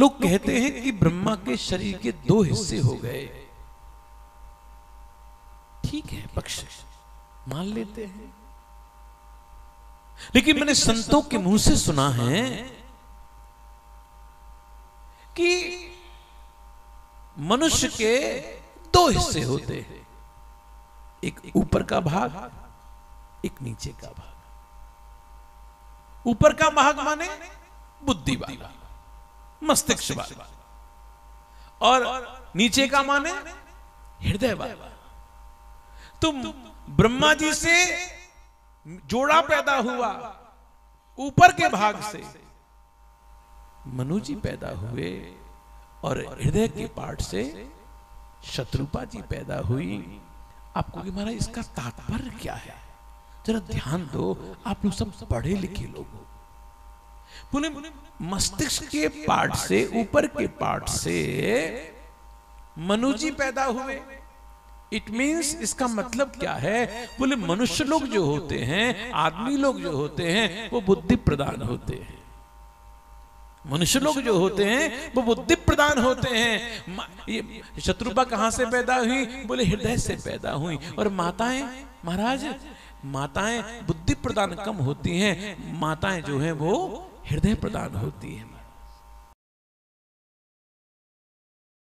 लोग कहते हैं कि ब्रह्मा के शरीर के दो हिस्से हो गए। ठीक है पक्ष मान लेते हैं। लेकिन मैंने संतों के मुँह से सुना है कि मनुष्य के दो हिस्से होते हैं। एक ऊपर का भाग, एक नीचे का भाग। ऊपर का भाग माने बुद्धि वाला मस्तिष्क वाला और नीचे का माने हृदय वाला। तुम ब्रह्मा जी से जोड़ा पैदा हुआ, ऊपर के भाग से मनु जी पैदा हुए और हृदय के पार्ट से शत्रुपा जी पैदा हुई। आपको कि महाराज, इसका तात्पर्य क्या है? जरा ध्यान दो, आप लोग सब पढ़े लिखे लोग हो। बोले मस्तिष्क के पार्ट से, ऊपर के पार्ट से मनु जी पैदा हुए। इट मींस इसका मतलब क्या है? बोले, मनुष्य लोग जो होते हैं, आदमी लोग जो होते हैं, वो बुद्धि प्रदान होते हैं। मनुष्य लोग जो होते हैं, वो बुद्धि प्रदान होते हैं। ये शत्रुपा कहाँ से पैदा हुई? बोले, हृदय से पैदा हुई। और माताएँ, महाराज, माताएँ बुद्धि प्रदान कम होती हैं। माताएँ जो हैं वो हृदय प्रदान होती हैं।